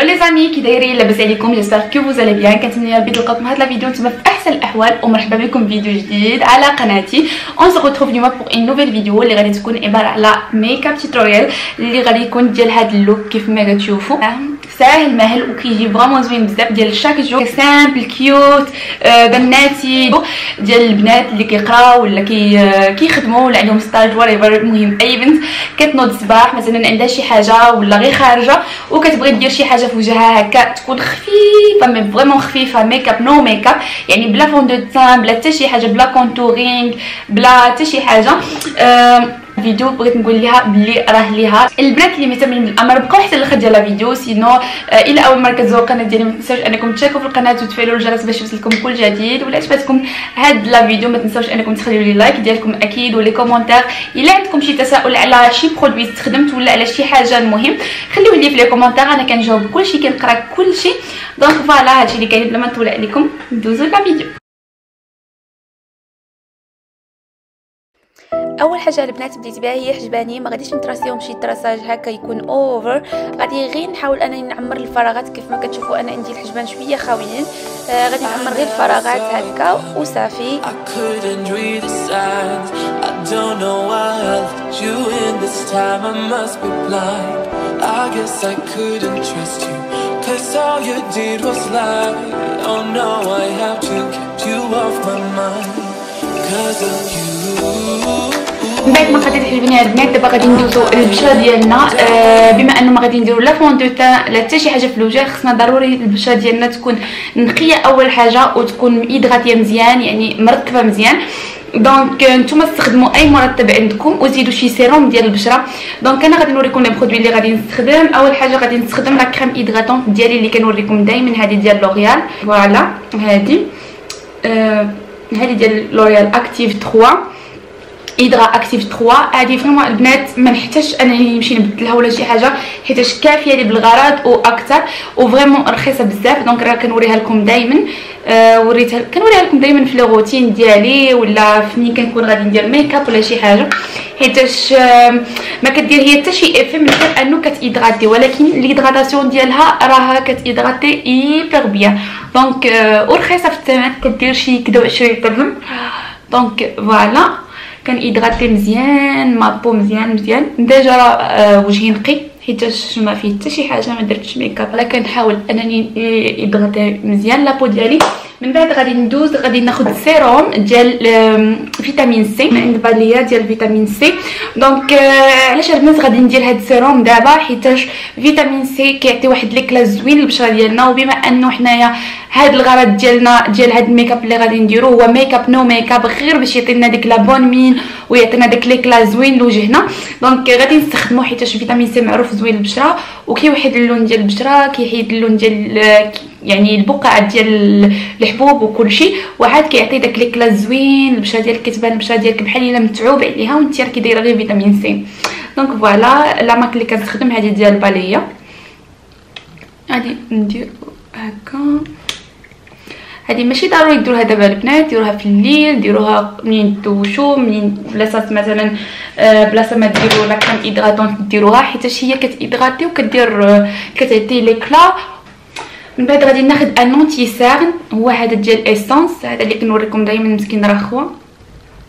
Hello les amis كي دايرين لاباس عليكم j'espère que vous allez bien كنتمنى ربي تلقاكم هاد la vidéo نتوما في احسن الاحوال ومرحبا بكم فيديو جديد على قناتي on se retrouve اليوم pour une nouvelle vidéo اللي غادي تكون عباره على make up tutorial اللي غادي يكون ديال هاد ال look كيف ما كتشوفوا ساهل ماهل وكيجي vraiment زوين بزاف ديال chaque jour simple cute بناتي ديال البنات اللي كيقراو ولا كي كيخدموا ولا عندهم stage ولا المهم اي بنت كتنوض الصباح مثلا عندها شي حاجة ولا غير خارجه وكتبغي دير شي حاجة في وجهها هكا تكون خفيفه mais vraiment خفيفه make up no make up يعني بلا fond de teint بلا حتى شي حاجة بلا contouring بلا حتى شي حاجة فيديو بغيت نقول لها بلي راه ليها. البنات اللي مهتمين بالأمر بقاو حتى الأخر ديال الفيديو sinon آه إلى أول مرة كتزوروا القناه ديالي ما تنساوش أنكم تشاركوا في القناة وتفعلوا الجرس باش يوصلكم كل جديد ولا عجبتكم هاد la vidéo ما تنساوش أنكم تخليوا لي like ديالكم أكيد و les commentaires إلا عندكم شي تساؤل على شي produit استخدمت ولا على شي حاجة المهم خليوه لي في les commentaires أنا كنجاوب كلشي كنقرأ كلشي. donc voilà هادشي اللي كاين بلا ما نطول عليكم. ندوزو la vidéo. أول حاجة البنات بديت بها هي حجباني ما غاديش نتراسيهم شي traçage هكا يكون over غادي غير نحاول انني نعمر الفراغات كيف ما كتشوفوا أنا عندي الحجبان شوية خاويين. آه غادي نعمر غير الفراغات هكا وصافي. Cause all you did was lie. Oh no, I have to you off my mind Cause of you. من بعد ما غادي الحجبين البنات دابا غادي ندوزو البشرة ديالنا. آه بما انه ما غادي نديرو لا fond de teint لا حتى شي حاجة في الوجه خصنا ضروري البشرة ديالنا تكون نقية أول حاجة وتكون ميدغاتية مزيان يعني مرطبة مزيان. donc نتوما استخدموا أي مرطب عندكم وزيدوا شي سيروم ديال البشرة. donc أنا غادي نوريكم les produits اللي غادي نستخدم. أول حاجة غادي نستخدم la crème hydratante ديالي اللي كنوريكم دائما هذه ديال L'Oréal voilà هذه هذه ديال L'Oréal Active 3 Hydra Active 3 هذه vraiment البنات ما نحتاجش أنني نمشي نبدلها ولا شي حاجة حيت كافية لي بالغرض وأكثر و vraiment رخيصة بزاف. donc راه كنوريها لكم دائما آه وريتها كنوريها لكم دائما في لي ديالي ولا فني كنكون غادي ندير make up ولا شي حاجة. حيتاش آه ما كدير هي حتى شي effet من غير أنه كتيدغاتي ولكن l'hydratation ديالها راها كتيدغاتي hyper bien donc ورخيصة في الثمن كدير شي كدا 20 درهم. donc voilà كنيدغاتي مزيان ma peau مزيان مزيان. déjà راه آه وجهي نقي حيتاش ما فيه حتى شي حاجة ما درتش make up لا كنحاول أنني يدغاتي مزيان la peau ديالي من بعد غادي ندوز غادي ناخذ سيروم ديال فيتامين سي عند Balea ديال فيتامين سي. donc علاش البنات غادي ندير هاد السيروم دابا؟ حيتاش فيتامين سي كيعطي واحد l'éclat زوين للبشرة ديالنا وبما أنه حنايا هاد الغرض ديالنا ديال هاد ال make up اللي غادي نديرو هو make up no make up غير باش يعطينا ديك la bonne mine ويعطينا داك l'éclat زوين لوجهنا. donc غادي نستخدمو حيتاش فيتامين سي معروف زوين للبشرة وكيوحد اللون ديال البشرة كيحيد اللون ديال يعني البقع ديال الحبوب وكل شيء وعاد كيعطي داك l'éclat زوين البشره ديالك كتبان البشره ديالك بحال إلا متعوب عليها وانت راكي دايرة غير فيتامين سي. donc voilà la marque اللي كنستخدم هذه ديال Balea غادي ندير هكا. هذه ماشي ضروري ديروها دابا البنات ديروها في الليل ديروها منين توشو منين بلاصة مثلا بلاصة ما ديروا la crème hydratante ديروها حيت هي كتيدغاتي وكدير كتعطي l'éclat من بعد غادي ناخذ un anti-cernes هو هذا ديال Essence هذا اللي كنوريكم دائما مسكين راه خوا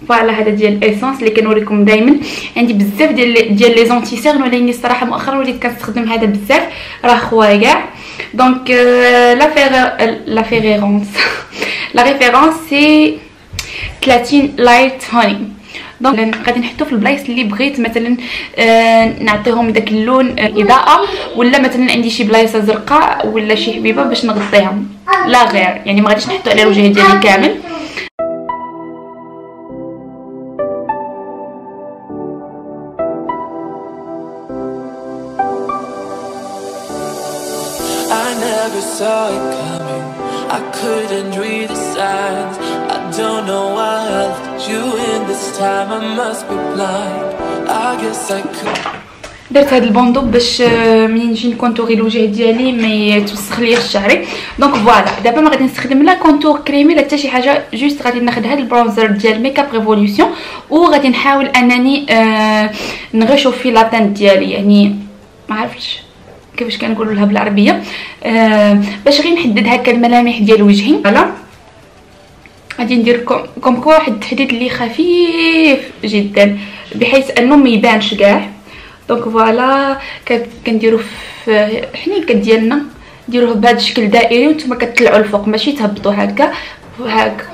voilà هذا ديال Essence اللي كنوريكم دائما عندي بزاف ديال ديال les anti-cernes ولكن الصراحه مؤخرا وليت كنستخدم هذا بزاف. راه خوا كاع donc la réf la référence la référence c'est 30 light honey donc غادي نحطو في البلايص اللي بغيت مثلا آه نعطيهم داك اللون آه إضاءة ولا مثلا عندي شي بلايصة زرقاء ولا شي حبيبة باش نغطيها لا غير يعني ما غاديش نحطو على الوجه ديالي كامل I never saw it coming. I couldn't read the signs. Don't know why I let you in this time. I must be blind. I guess I could. درت هذا البوندو باش منين نجي نكونتوري الوجه ديالي ما يتوسخ ليش شعري دونك فوالا دابا ما غادي نستخدم لا كونتور كريمي لا حتى شي حاجة جوست غادي ناخذ هذا البرونزر ديال ميك اب ريفولوشن وغادي نحاول أنني آه نغشو في لاتان ديالي يعني ما عرفتش كيفاش كنقولوا لها بالعربية آه باش غير نحدد هكا الملامح ديال وجهي فوالا غادي ندير comme quoi واحد التحديد اللي خفيف جدا بحيث أنه ما يبانش كاع. donc voilà كنديرو في حنيكه ديالنا ديروه بهذا الشكل دائري وأنتم كتطلعوا الفوق. ماشي تهبطوا هكا. هكا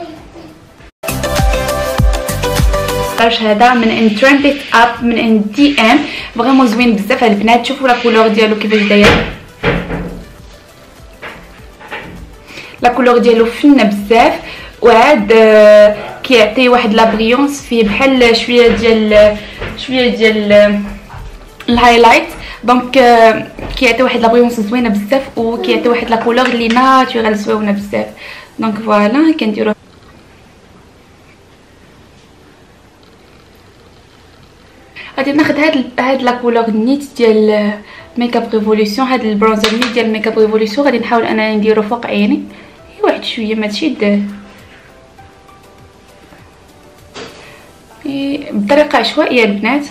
الطرش هذا من إن trend it up من إن dm vraiment زوين بزاف البنات. شوفوا la couleur ديالو كيفاش داير. la couleur ديالو فنه بزاف. وعاد آه، كيعطي واحد la brillance فيه بحال شوية ديال شوية ديال ال highlight donc كيعطي واحد la brillance زوينة بزاف وكيعطي واحد la couleur اللي naturelle زوينة بزاف. donc voilà كنديرو. غادي ناخذ هاد هاد la couleur نيت ديال ميك اب هاد ال bronzer نيت ديال ميك اب غادي نحاول انني نديرو فوق عيني. واحد شوية ماشي بطريقه عشوائيه البنات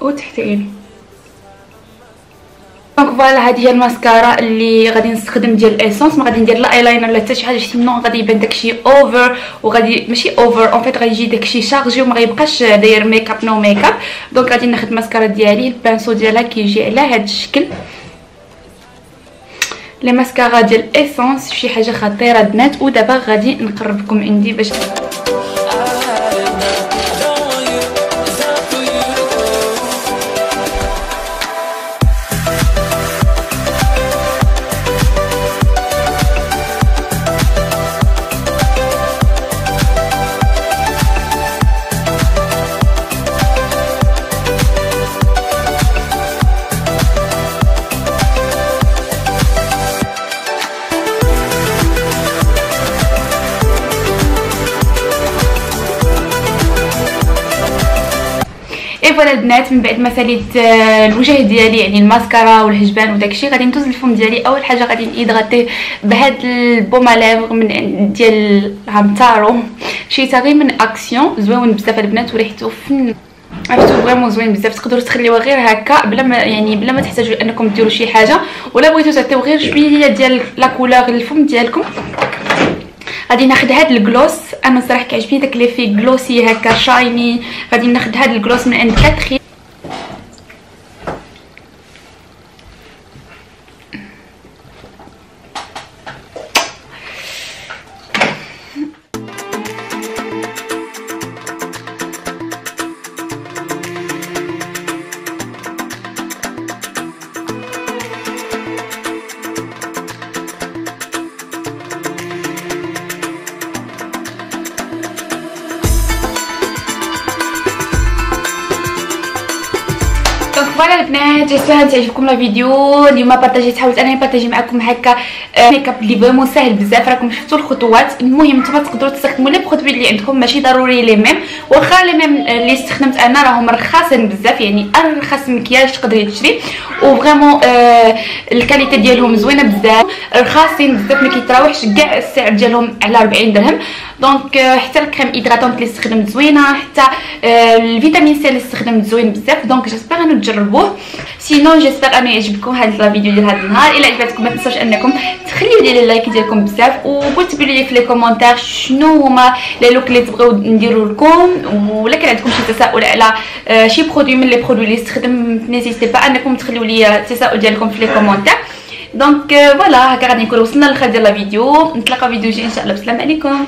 وتحت عيني donc voilà هذه هي الماسكارا اللي غادي نستخدم ديال ال Essence ما غادي ندير لا أيلاينر لا حتى شي حاجة sinon غادي يبان داكشي over وغادي ماشي over en fait غادي يجي داكشي chargé وما غيبقاش داير makeup no makeup donc غادي ناخذ الماسكارا ديالي ال pinceau ديالها كيجي على هذا الشكل. les mascaras ديال Essence شي حاجة خطيرة البنات ودابا غادي نقربكم عندي باش البنات من بعد ما ساليت الوجه ديالي يعني الماسكارا والحجبان وداكشي غادي ندوز الفم ديالي. أول حاجة غادي نيدراتي بهاد ال baume à lèvres من ديال هامتارو شريتها غير من أكسيون زوين بزاف البنات وريحته فن. عرفتو vraiment زوين بزاف. تقدروا تخليوها غير هكا بلا ما يعني بلا ما تحتاجوا أنكم ديروا شي حاجة. ولا بغيتو تعطيو غير شوية ديال la couleur للفم ديالكم. غادي ناخذ هاد ال gloss أنا صراحة كيعجبني داك لي في جلوسي هكا شايني. غادي ناخذ هاد الجلوس من عند كاتري voilà البنات j'espère تعجبكم la vidéo اليوم بارطاجيت حاولت انني نبارطاجي معكم هكا ميك اب اللي vraiment ساهل بزاف راكم شفتوا الخطوات المهم نتوما تقدروا تستخدموا les produits اللي عندكم ماشي ضروري les mêmes واخا les mêmes اللي استخدمت أنا راهم رخاصين بزاف يعني ارخص مكياج تقدري تشري و vraiment ال qualité ديالهم زوينه بزاف رخاصين بزاف ما كيتراوحش كاع السعر ديالهم على 40 درهم donc حتى ال crème hydratante اللي استخدمت زوينة حتى الفيتامين سي اللي استخدمت زوين بزاف. donc j'espère انو تجربوه. sinon j'espère انو يعجبكم هذا الفيديو ديال هذا النهار. إلا عجبتكم ما تنساوش أنكم تخليو لي ال like ديالكم بزاف وقولو لي في les commentaires شنو هما les looks اللي تبغيو نديرو لكم. ولا كان عندكم شي تساؤل على شي produit من les produits اللي استخدم n'hésitez pas أنكم تخليو لي التساؤل ديالكم في les commentaires. donc voilà هكا غادي نكون وصلنا للأخير ديال الفيديو نتلاقاو فيديو جاي إن شاء الله. بسلام عليكم.